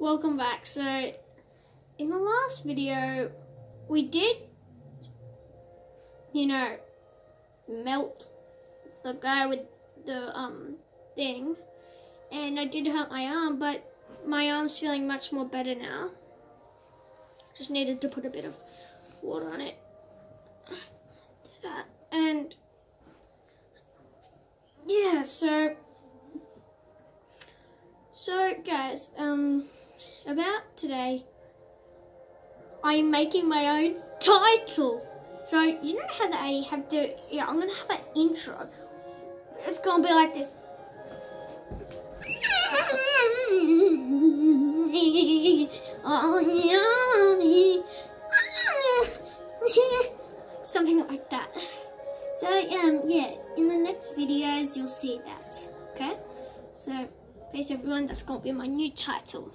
welcome back. So, in the last video, we did, you know, melt the guy with the um thing, and I did hurt my arm, but my arm's feeling much more better now. Just needed to put a bit of water on it. And yeah, so so guys, um about today I'm making my own title. So you know how they have the yeah, I'm gonna have an intro. It's gonna be like this. Something like that. So um yeah, in the next videos you'll see that. Okay? So peace everyone, that's gonna be my new title.